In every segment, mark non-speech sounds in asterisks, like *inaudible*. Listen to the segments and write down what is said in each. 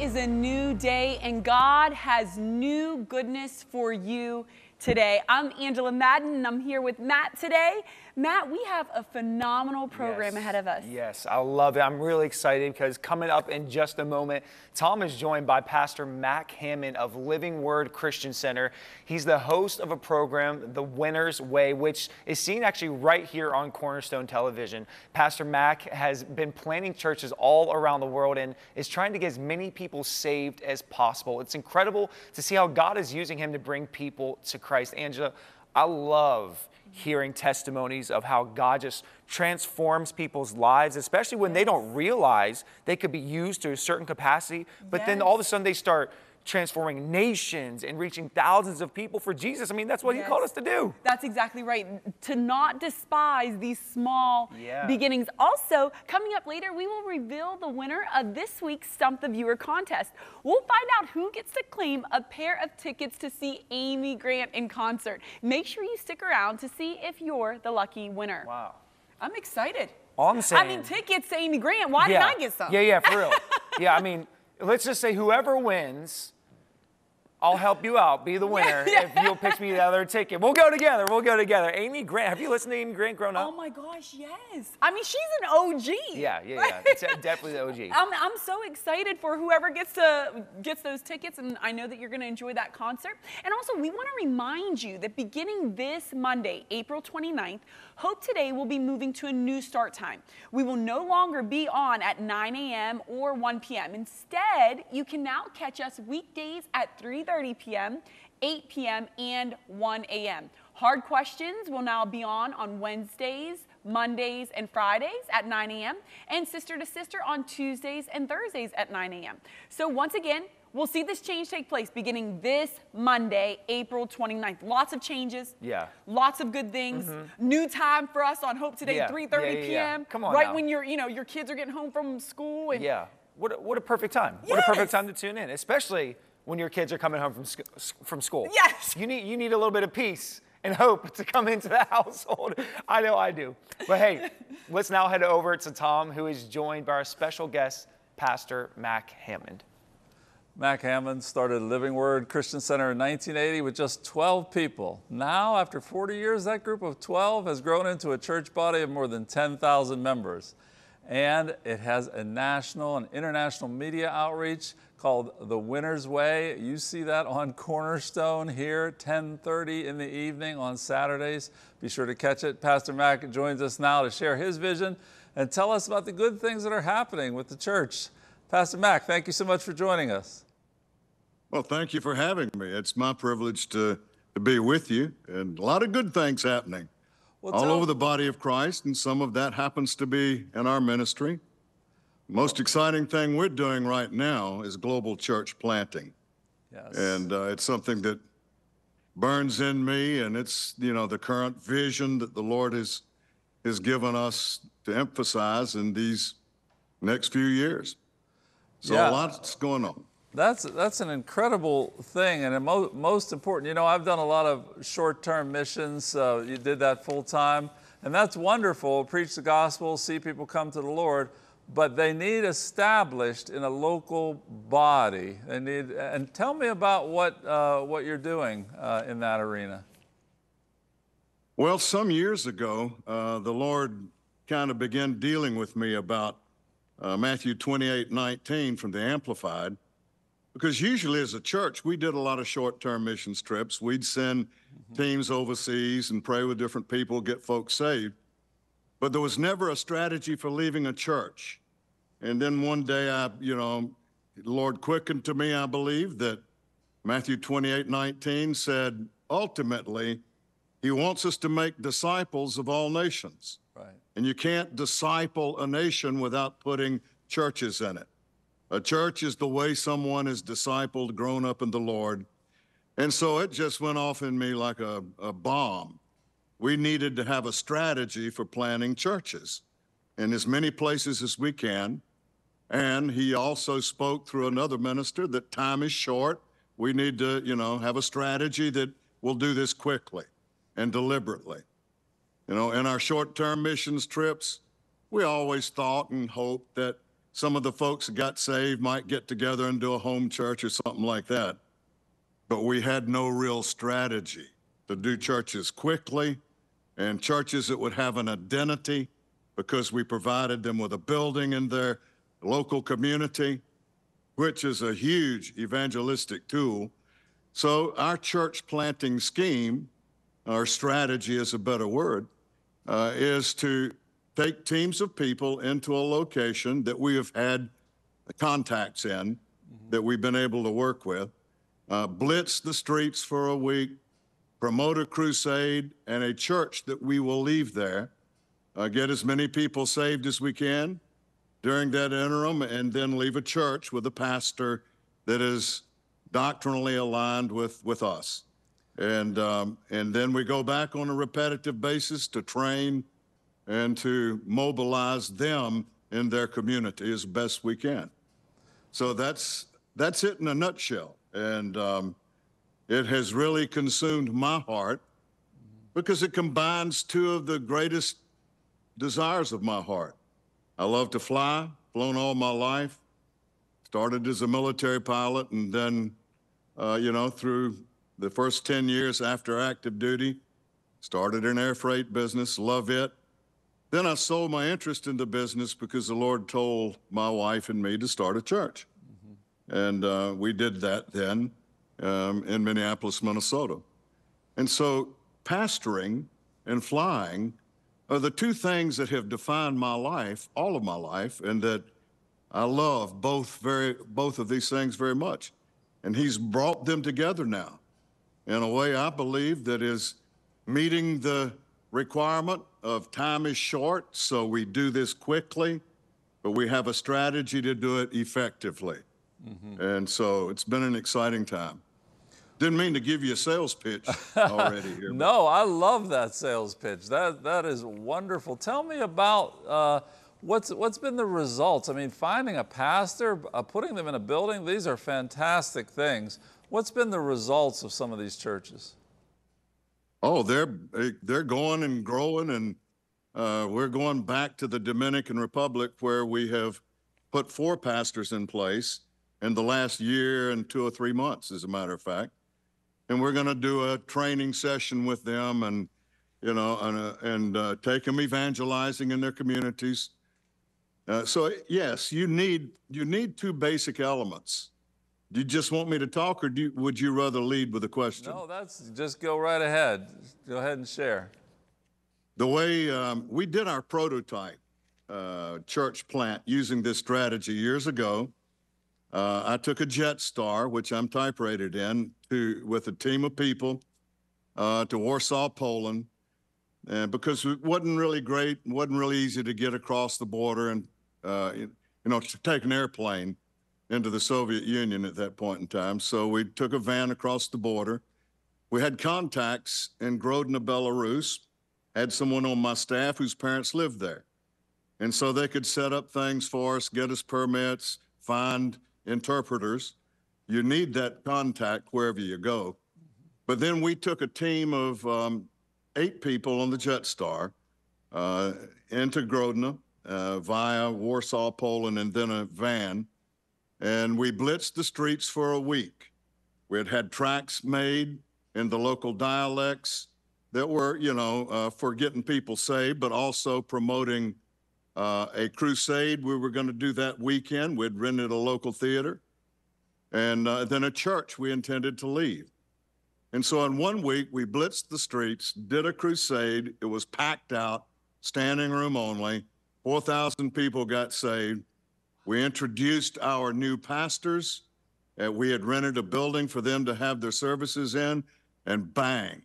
Is a new day, and God has new goodness for you today. I'm Angela Madden, and I'm here with Matt today. Matt, we have a phenomenal program Yes. ahead of us. Yes, I love it. I'm really excited because coming up in just a moment, Tom is joined by Pastor Mac Hammond of Living Word Christian Center. He's the host of a program, The Winner's Way, which is seen actually right here on Cornerstone Television. Pastor Mac has been planting churches all around the world and is trying to get as many people saved as possible. It's incredible to see how God is using him to bring people to Christ. Angela, I love hearing testimonies of how God just transforms people's lives, especially when they don't realize they could be used to a certain capacity, but then all of a sudden they start transforming nations and reaching thousands of people for Jesus. I mean, that's what he called us to do. That's exactly right. To not despise these small Yeah. beginnings. Also, coming up later, we will reveal the winner of this week's Stump the Viewer contest. We'll find out who gets to claim a pair of tickets to see Amy Grant in concert. Make sure you stick around to see if you're the lucky winner. Wow. I'm excited. All I'm I mean, tickets to Amy Grant. Why yeah. didn't I get some? Yeah, yeah, for real. *laughs* yeah, I mean, let's just say whoever wins, I'll help you out, be the winner if you'll pitch me the other ticket. We'll go together. We'll go together. Amy Grant, have you listened to Amy Grant growing up? Oh my gosh, yes. I mean, she's an OG. Yeah, yeah, yeah. It's definitely the OG. I'm, I'm so excited for whoever gets to gets those tickets, and I know that you're going to enjoy that concert. And also, we want to remind you that beginning this Monday, April 29th, Hope Today will be moving to a new start time. We will no longer be on at 9 a.m. or 1 p.m. Instead, you can now catch us weekdays at 3:30 p.m., 8 p.m., and 1 a.m. Hard questions will now be on on Wednesdays, Mondays, and Fridays at 9 a.m., and Sister to Sister on Tuesdays and Thursdays at 9 a.m. So, once again, we'll see this change take place beginning this Monday, April 29th. Lots of changes. Yeah. Lots of good things. Mm-hmm. New time for us on Hope Today, Yeah. 3:30 Yeah, yeah, p.m. Come on Right now. when your, you know, your kids are getting home from school. And Yeah. What a, what a perfect time. What a perfect time to tune in, especially when your kids are coming home from, sc- from school. Yes. You need, you need a little bit of peace and hope to come into the *laughs* household. I know I do. But hey, let's now head over to Tom, who is joined by our special guest, Pastor Mac Hammond. Mac Hammond started Living Word Christian Center in 1980 with just 12 people. Now, after 40 years, that group of 12 has grown into a church body of more than 10,000 members. And it has a national and international media outreach called The Winner's Way. You see that on Cornerstone here, 10:30 in the evening on Saturdays. Be sure to catch it. Pastor Mac joins us now to share his vision and tell us about the good things that are happening with the church. Pastor Mac, thank you so much for joining us. Well, thank you for having me. It's my privilege to, to be with you, and a lot of good things happening Well, all over the body of Christ, and some of that happens to be in our ministry. Most exciting thing we're doing right now is global church planting, Yes. and uh, it's something that burns in me, and it's you know the current vision that the Lord has has given us to emphasize in these next few years. So Yeah. a lot's going on. That's that's an incredible thing, and mo- most important. You know, I've done a lot of short-term missions. Uh, you did that full time, and that's wonderful. Preach the gospel, see people come to the Lord, but they need established in a local body. They need. And tell me about what uh, what you're doing uh, in that arena. Well, some years ago, uh, the Lord kind of began dealing with me about uh, Matthew 28 19 from the Amplified. Because usually, as a church, we did a lot of short term missions trips. We'd send mm-hmm. teams overseas and pray with different people, get folks saved. But there was never a strategy for leaving a church. And then one day, I, you know, Lord quickened to me, I believe, that Matthew 28 19 said, ultimately, he wants us to make disciples of all nations. Right. And you can't disciple a nation without putting churches in it. A church is the way someone is discipled, grown up in the Lord. And so it just went off in me like a, a bomb. We needed to have a strategy for planning churches in as many places as we can. And he also spoke through another minister that time is short. We need to, you know, have a strategy that will do this quickly and deliberately. You know, in our short term missions trips, we always thought and hoped that some of the folks that got saved might get together and do a home church or something like that. But we had no real strategy to do churches quickly and churches that would have an identity because we provided them with a building in their local community, which is a huge evangelistic tool. So our church planting scheme, our strategy is a better word, uh, is to take teams of people into a location that we have had contacts in, mm-hmm. that we've been able to work with, uh, blitz the streets for a week, promote a crusade and a church that we will leave there, uh, get as many people saved as we can during that interim, and then leave a church with a pastor that is doctrinally aligned with, with us. And, um, and then we go back on a repetitive basis to train and to mobilize them in their community as best we can. So that's, that's it in a nutshell. And um, it has really consumed my heart because it combines two of the greatest desires of my heart. I love to fly, flown all my life, started as a military pilot, and then, uh, you know, through the first 10 years after active duty, started an air freight business, love it. Then I sold my interest in the business because the Lord told my wife and me to start a church. Mm-hmm. And uh, we did that then um, in Minneapolis, Minnesota. And so pastoring and flying are the two things that have defined my life, all of my life, and that I love both very both of these things very much. And he's brought them together now in a way I believe that is meeting the requirement of time is short, so we do this quickly, but we have a strategy to do it effectively. Mm-hmm. And so it's been an exciting time. Didn't mean to give you a sales pitch *laughs* already here. no, I love that sales pitch. That that is wonderful. Tell me about uh, what's what's been the results. I mean, finding a pastor, uh, putting them in a building. These are fantastic things. What's been the results of some of these churches? Oh, they're they're going and growing, and uh, we're going back to the Dominican Republic where we have put four pastors in place in the last year and two or three months, as a matter of fact. And we're going to do a training session with them and you know and, uh, and uh, take them evangelizing in their communities. Uh, so yes you need you need two basic elements do you just want me to talk or do you, would you rather lead with a question? No that's just go right ahead. Go ahead and share. The way um, we did our prototype uh, church plant using this strategy years ago. Uh, I took a Jetstar, which I'm type rated in, to with a team of people uh, to Warsaw, Poland, and because it wasn't really great, wasn't really easy to get across the border, and uh, you know, to take an airplane into the Soviet Union at that point in time. So we took a van across the border. We had contacts in Grodno, Belarus. Had someone on my staff whose parents lived there, and so they could set up things for us, get us permits, find interpreters. You need that contact wherever you go. But then we took a team of um, eight people on the Jetstar uh, into Grodno uh, via Warsaw, Poland, and then a van. And we blitzed the streets for a week. We had had tracks made in the local dialects that were, you know, uh, for getting people saved, but also promoting uh, a crusade. We were going to do that weekend. We'd rented a local theater. And uh, then a church we intended to leave. And so in one week, we blitzed the streets, did a crusade. It was packed out, standing room only. 4,000 people got saved. We introduced our new pastors. Uh, we had rented a building for them to have their services in, and bang.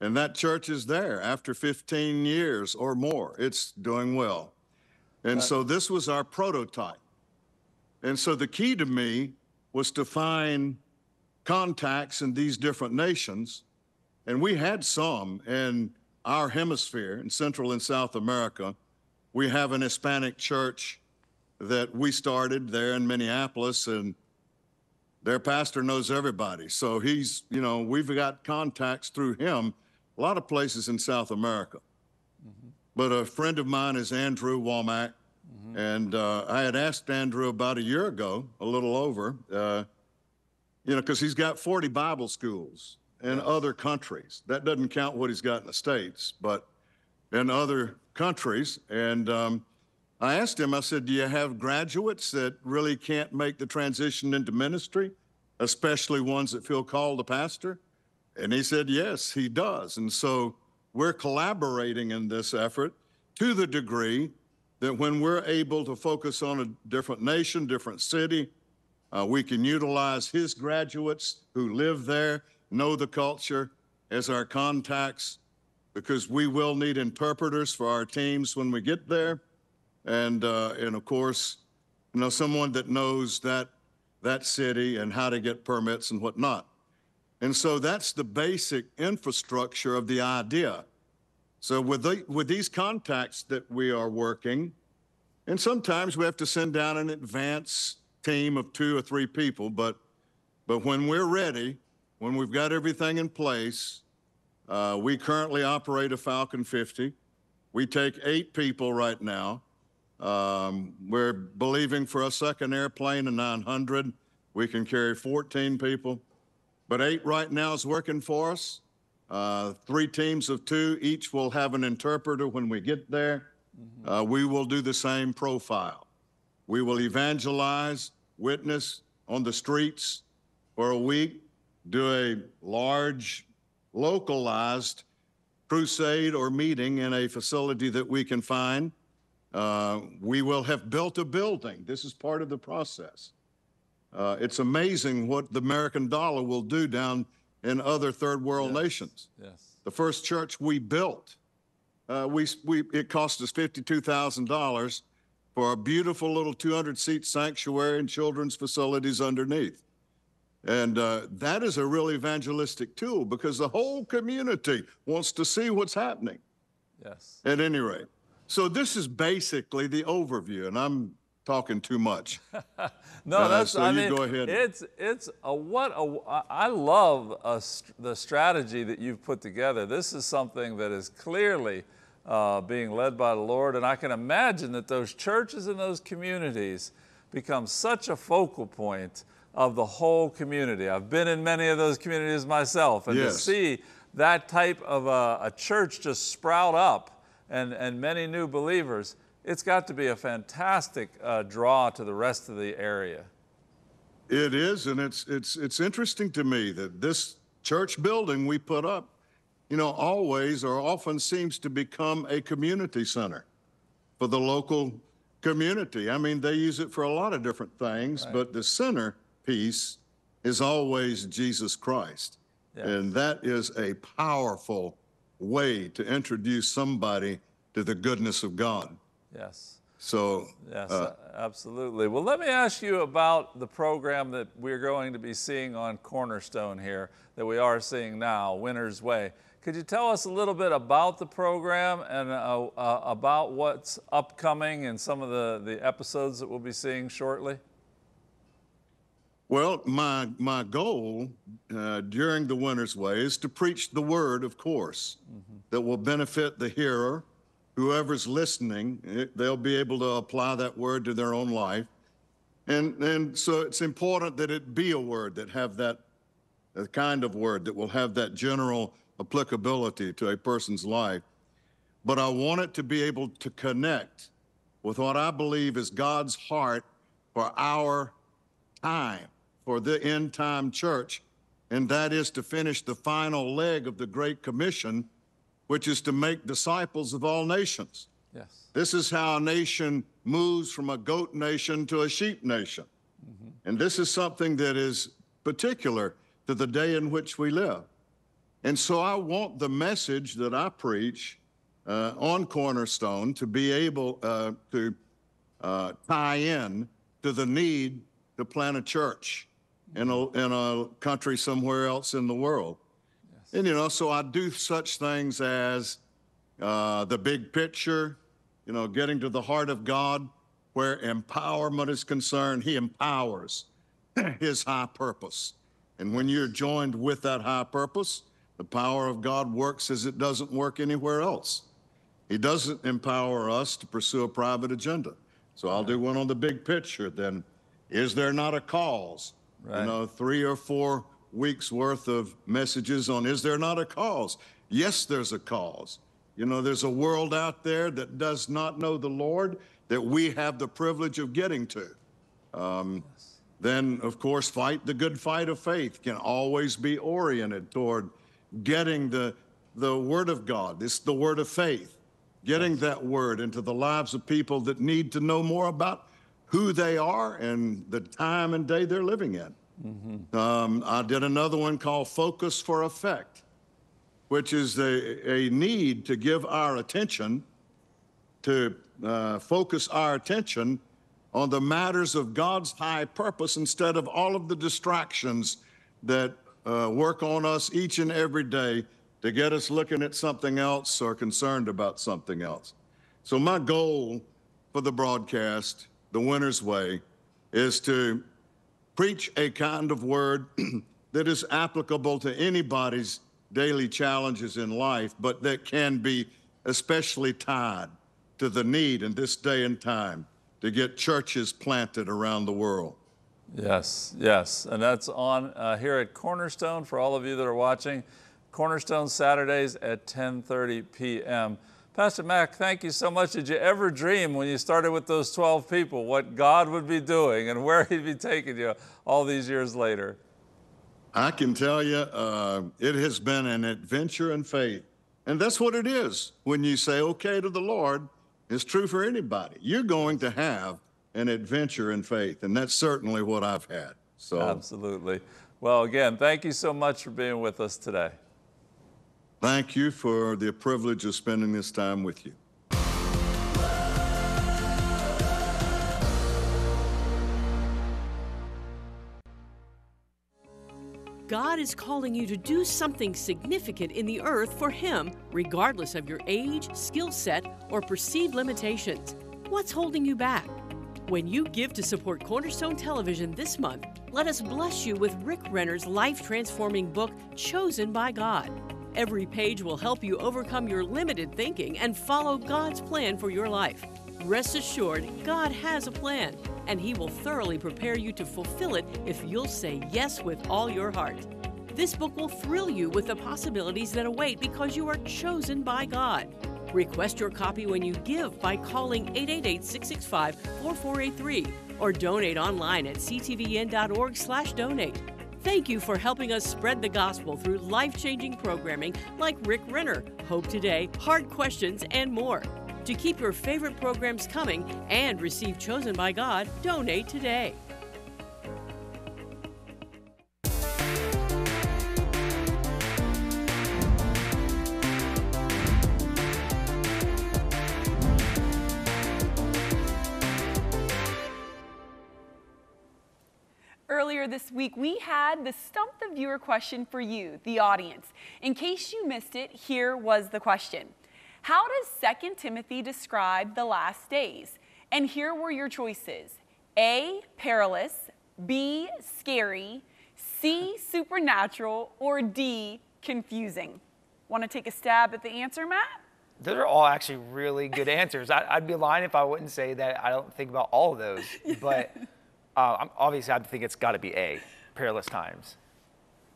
And that church is there after 15 years or more. It's doing well. And so this was our prototype. And so the key to me was to find contacts in these different nations. And we had some in our hemisphere in Central and South America. We have an Hispanic church that we started there in Minneapolis, and their pastor knows everybody. So he's, you know, we've got contacts through him a lot of places in South America. But a friend of mine is Andrew Wommack, And uh, I had asked Andrew about a year ago, a little over, uh, you know, because he's got 40 Bible schools in other countries. That doesn't count what he's got in the States, but in other countries. And um, I asked him, I said, Do you have graduates that really can't make the transition into ministry, especially ones that feel called to pastor? And he said, Yes, he does. And so we're collaborating in this effort to the degree that when we're able to focus on a different nation, different city, uh, we can utilize his graduates who live there, know the culture as our contacts, because we will need interpreters for our teams when we get there. And, uh, and of course, you know, someone that knows that, that city and how to get permits and whatnot. And so that's the basic infrastructure of the idea. So with, the, with these contacts that we are working, and sometimes we have to send down an advance team of two or three people, but, but when we're ready, when we've got everything in place, uh, we currently operate a Falcon 50. We take eight people right now. Um, we're believing for a second airplane, a 900. We can carry 14 people, but eight right now is working for us. Uh, three teams of two, each will have an interpreter when we get there. Uh, we will do the same profile. We will evangelize, witness on the streets for a week, do a large, localized crusade or meeting in a facility that we can find. Uh, we will have built a building. This is part of the process. Uh, it's amazing what the American dollar will do down in other third world nations. Yes. The first church we built, uh, we, we, it cost us $52,000 for a beautiful little 200 seat sanctuary and children's facilities underneath. And uh, that is a real evangelistic tool because the whole community wants to see what's happening Yes. at any rate. So, this is basically the overview, and I'm talking too much. *laughs* No, Uh, that's. so I you mean, go ahead. It's it's a what a. I love a, the strategy that you've put together. This is something that is clearly uh, being led by the Lord, and I can imagine that those churches and those communities become such a focal point of the whole community. I've been in many of those communities myself, and to see that type of a, a church just sprout up and, and many new believers, it's got to be a fantastic uh, draw to the rest of the area. It is, and it's it's it's interesting to me that this church building we put up, you know, always or often seems to become a community center for the local community. I mean, they use it for a lot of different things, but the center piece is always Jesus Christ. Yeah. And that is a powerful way to introduce somebody to the goodness of God. Yes. So, Yes, uh, absolutely. Well, let me ask you about the program that we're going to be seeing on Cornerstone here, that we are seeing now, Winner's Way. Could you tell us a little bit about the program and uh, uh, about what's upcoming and some of the, the episodes that we'll be seeing shortly? Well, my my goal uh, during the Winner's Way is to preach the word, of course, that will benefit the hearer, whoever's listening. It, they'll be able to apply that word to their own life, and and so it's important that it be a word that have that a kind of word that will have that general applicability to a person's life. But I want it to be able to connect with what I believe is God's heart for our time for the end time church, and that is to finish the final leg of the Great Commission, which is to make disciples of all nations. Yes. This is how a nation moves from a goat nation to a sheep nation. And this is something that is particular to the day in which we live. And so I want the message that I preach uh, on Cornerstone to be able uh, to uh, tie in to the need to plant a church in a, in a country somewhere else in the world. And, you know, so I do such things as uh, the big picture, you know, getting to the heart of God, where empowerment is concerned. He empowers *clears throat* his high purpose. And when you're joined with that high purpose, the power of God works as it doesn't work anywhere else. He doesn't empower us to pursue a private agenda. So I'll do one on the big picture. Then, is there not a cause? Right. You know, three or four weeks worth of messages on is there not a cause? Yes, there's a cause. You know, there's a world out there that does not know the Lord that we have the privilege of getting to. Um, then, of course, fight the good fight of faith can always be oriented toward getting the, the Word of God. It's the Word of faith, getting that Word into the lives of people that need to know more about who they are and the time and day they're living in. Um, I did another one called Focus for Effect, which is a, a need to give our attention, to uh, focus our attention on the matters of God's high purpose instead of all of the distractions that uh, work on us each and every day to get us looking at something else or concerned about something else. So, my goal for the broadcast, The Winner's Way, is to preach a kind of word *clears throat* that is applicable to anybody's daily challenges in life, but that can be especially tied to the need in this day and time to get churches planted around the world. Yes, yes. And that's on uh, here at Cornerstone for all of you that are watching. Cornerstone Saturdays at 10:30 p.m. Pastor Mac, thank you so much. Did you ever dream when you started with those 12 people what God would be doing and where He'd be taking you all these years later? I can tell you, uh, it has been an adventure in faith. And that's what it is when you say okay to the Lord. It's true for anybody. You're going to have an adventure in faith. And that's certainly what I've had. So Absolutely. Well, again, thank you so much for being with us today. Thank you for the privilege of spending this time with you. God is calling you to do something significant in the earth for Him, regardless of your age, skill set, or perceived limitations. What's holding you back? When you give to support Cornerstone Television this month, let us bless you with Rick Renner's life transforming book, Chosen by God. Every page will help you overcome your limited thinking and follow God's plan for your life. Rest assured, God has a plan, and He will thoroughly prepare you to fulfill it if you'll say yes with all your heart. This book will thrill you with the possibilities that await because you are chosen by God. Request your copy when you give by calling 888 665 4483 or donate online at ctvn.org/donate. Thank you for helping us spread the gospel through life-changing programming like Rick Renner, Hope Today, Hard Questions, and more. To keep your favorite programs coming and receive Chosen by God, donate today. Earlier this week, we had the Stump the Viewer question for you, the audience. In case you missed it, here was the question How does 2 Timothy describe the last days? And here were your choices A, perilous, B, scary, C, supernatural, or D, confusing. Want to take a stab at the answer, Matt? Those are all actually really good *laughs* answers. I, I'd be lying if I wouldn't say that I don't think about all of those. But *laughs* uh, I'm, obviously, I think it's got to be A, perilous times.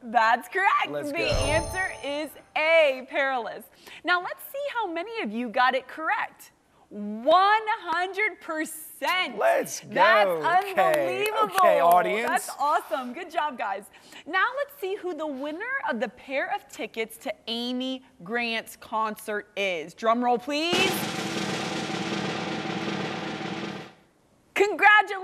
That's correct. Let's the go. answer is A, perilous. Now let's see how many of you got it correct. 100%. Let's That's go. Okay. unbelievable. Okay, audience. That's awesome. Good job, guys. Now let's see who the winner of the pair of tickets to Amy Grant's concert is. Drum roll, please.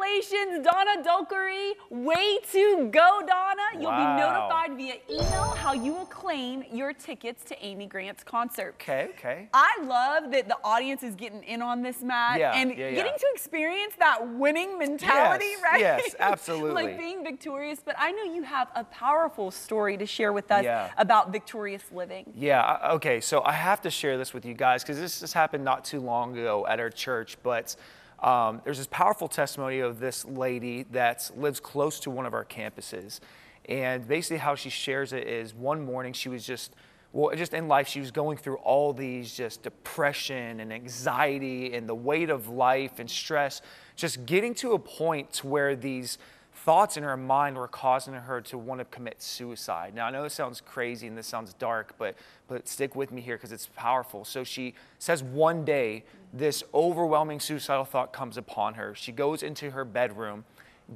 Congratulations, Donna Dulkery. Way to go, Donna. You'll Wow. be notified via email how you will claim your tickets to Amy Grant's concert. Okay, okay. I love that the audience is getting in on this, Matt, Yeah, and yeah, yeah. getting to experience that winning mentality, Yes, right? yes, *laughs* absolutely. like being victorious. But I know you have a powerful story to share with us Yeah. about victorious living. Yeah, uh, okay, so I have to share this with you guys because this just happened not too long ago at our church, but um, there's this powerful testimony of this lady that lives close to one of our campuses. And basically, how she shares it is one morning she was just well, just in life, she was going through all these just depression and anxiety and the weight of life and stress, just getting to a point where these thoughts in her mind were causing her to want to commit suicide. Now, I know this sounds crazy and this sounds dark, but, but stick with me here because it's powerful. So she says one day, this overwhelming suicidal thought comes upon her. She goes into her bedroom,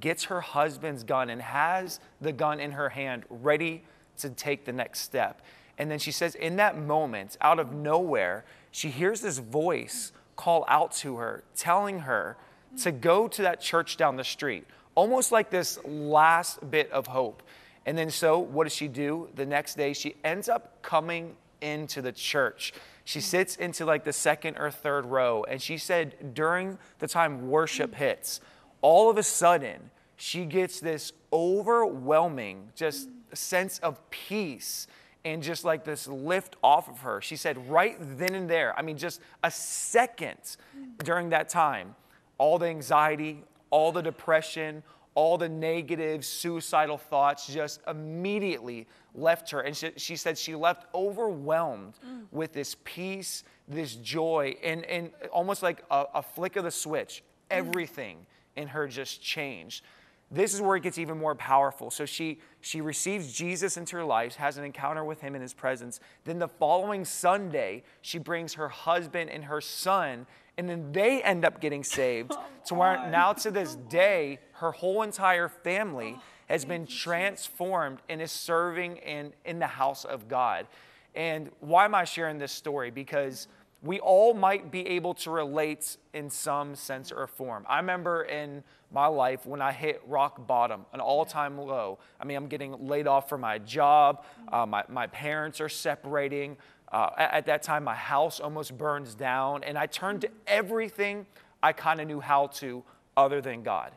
gets her husband's gun, and has the gun in her hand, ready to take the next step. And then she says, in that moment, out of nowhere, she hears this voice call out to her, telling her to go to that church down the street, almost like this last bit of hope. And then, so what does she do? The next day, she ends up coming into the church. She mm. sits into like the second or third row. And she said, during the time worship mm. hits, all of a sudden, she gets this overwhelming just mm. sense of peace and just like this lift off of her. She said, right then and there, I mean, just a second during that time, all the anxiety, all the depression, all the negative suicidal thoughts just immediately left her. And she, she said she left overwhelmed mm. with this peace, this joy, and, and almost like a, a flick of the switch, everything in her just changed. This is where it gets even more powerful. So she, she receives Jesus into her life, has an encounter with him in his presence. Then the following Sunday, she brings her husband and her son, and then they end up getting saved. *laughs* To where now to this day, her whole entire family has been transformed and is serving in, in the house of God. And why am I sharing this story? Because we all might be able to relate in some sense or form. I remember in my life when I hit rock bottom, an all time low. I mean, I'm getting laid off from my job, uh, my, my parents are separating. Uh, at, at that time, my house almost burns down, and I turned to everything I kind of knew how to other than God.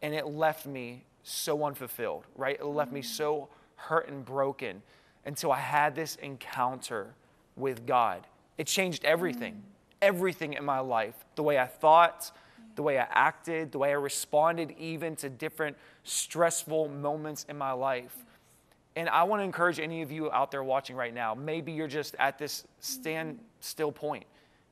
And it left me so unfulfilled, right? It left me so hurt and broken until I had this encounter with God. It changed everything, everything in my life. The way I thought, the way I acted, the way I responded even to different stressful moments in my life. And I want to encourage any of you out there watching right now. Maybe you're just at this standstill point.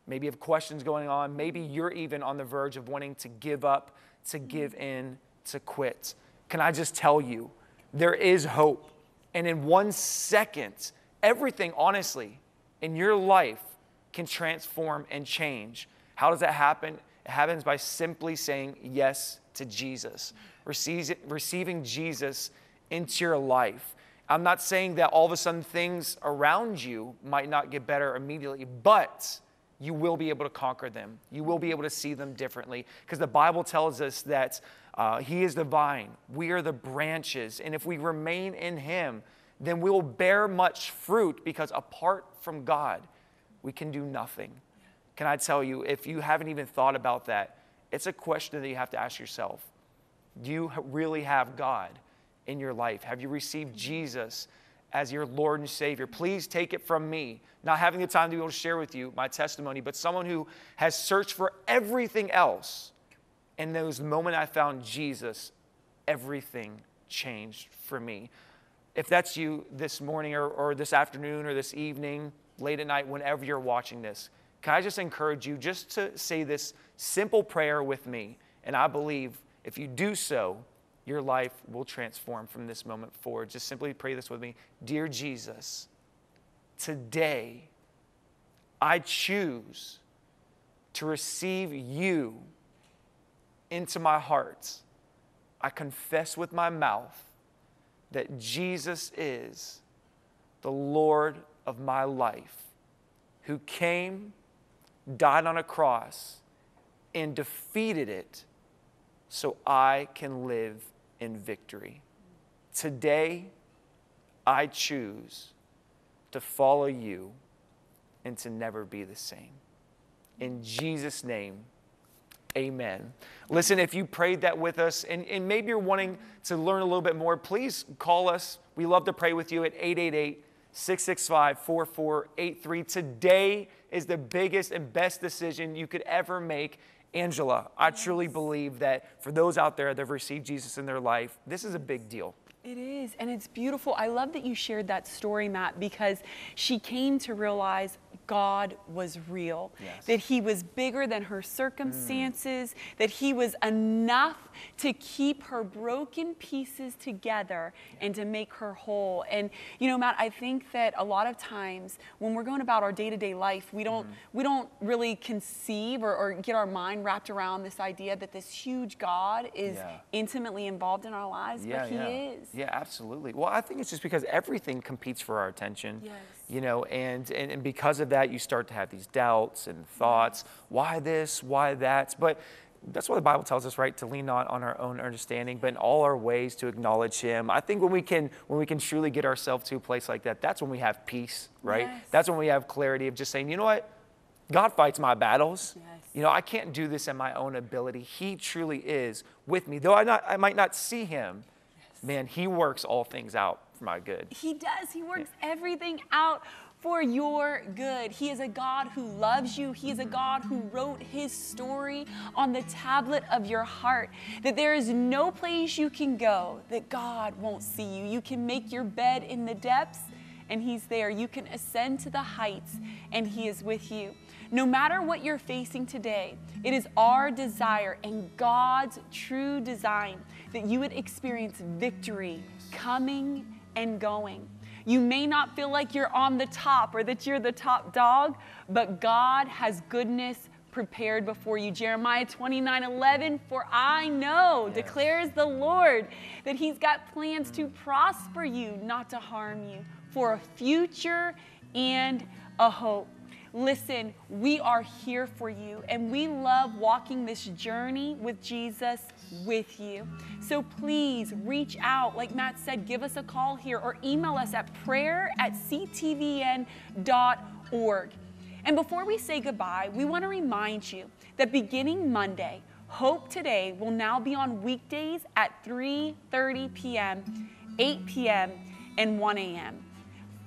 Maybe you have questions going on. Maybe you're even on the verge of wanting to give up, to give in, to quit. Can I just tell you, there is hope. And in one second, everything, honestly, in your life can transform and change. How does that happen? It happens by simply saying yes to Jesus, receiving Jesus into your life. I'm not saying that all of a sudden things around you might not get better immediately, but you will be able to conquer them. You will be able to see them differently because the Bible tells us that uh, He is the vine, we are the branches, and if we remain in Him, then we will bear much fruit because apart from God, we can do nothing. Can I tell you, if you haven't even thought about that, it's a question that you have to ask yourself. Do you really have God in your life? Have you received Jesus as your Lord and Savior? Please take it from me, not having the time to be able to share with you my testimony, but someone who has searched for everything else. And those moment I found Jesus, everything changed for me. If that's you this morning or, or this afternoon or this evening, late at night, whenever you're watching this, can I just encourage you just to say this simple prayer with me? And I believe if you do so, your life will transform from this moment forward. Just simply pray this with me. Dear Jesus, today I choose to receive you into my heart. I confess with my mouth that Jesus is the Lord of my life, who came, died on a cross, and defeated it so I can live in victory. Today, I choose to follow you and to never be the same. In Jesus' name, amen. Listen, if you prayed that with us and, and maybe you're wanting to learn a little bit more, please call us. We love to pray with you at 888 665 4483. Today is the biggest and best decision you could ever make. Angela, I truly believe that for those out there that have received Jesus in their life, this is a big deal. It is, and it's beautiful. I love that you shared that story, Matt, because she came to realize God was real, Yes. that He was bigger than her circumstances, mm. that He was enough to keep her broken pieces together and to make her whole. And you know, Matt, I think that a lot of times when we're going about our day-to-day life, we don't mm-hmm. we don't really conceive or, or get our mind wrapped around this idea that this huge God is Yeah. intimately involved in our lives, Yeah, but He yeah. is. Yeah, absolutely. Well, I think it's just because everything competes for our attention. Yes. You know, and, and, and because of that, you start to have these doubts and thoughts. Why this? Why that? But that's why the Bible tells us, right, to lean not on our own understanding, but in all our ways to acknowledge Him. I think when we can, when we can truly get ourselves to a place like that, that's when we have peace, right? Yes. That's when we have clarity of just saying, you know what, God fights my battles. Yes. You know, I can't do this in my own ability. He truly is with me, though I not, I might not see Him. Man, He works all things out for my good. He does. He works everything out for your good. He is a God who loves you. He is a God who wrote his story on the tablet of your heart. That there is no place you can go that God won't see you. You can make your bed in the depths and he's there. You can ascend to the heights and he is with you. No matter what you're facing today, it is our desire and God's true design that you would experience victory coming and going. You may not feel like you're on the top or that you're the top dog, but God has goodness prepared before you. Jeremiah 29 11, for I know, declares the Lord, that He's got plans to prosper you, not to harm you, for a future and a hope. Listen, we are here for you, and we love walking this journey with Jesus with you. So please reach out. Like Matt said, give us a call here or email us at prayer at ctvn.org. And before we say goodbye, we want to remind you that beginning Monday, Hope Today will now be on weekdays at 3:30 p.m., 8 p.m., and 1 a.m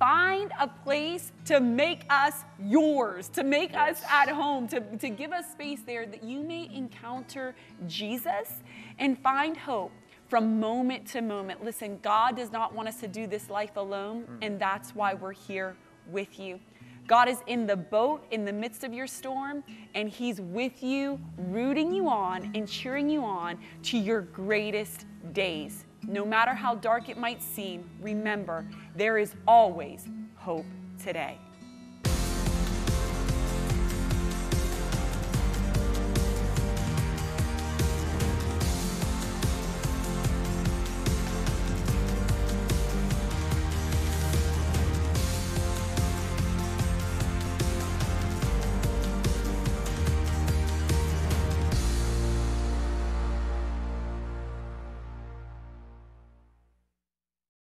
find a place to make us yours, to make us at home, to, to give us space there that you may encounter Jesus and find hope from moment to moment. Listen, God does not want us to do this life alone, mm. and that's why we're here with you. God is in the boat in the midst of your storm, and He's with you, rooting you on and cheering you on to your greatest days. No matter how dark it might seem, remember, there is always hope today.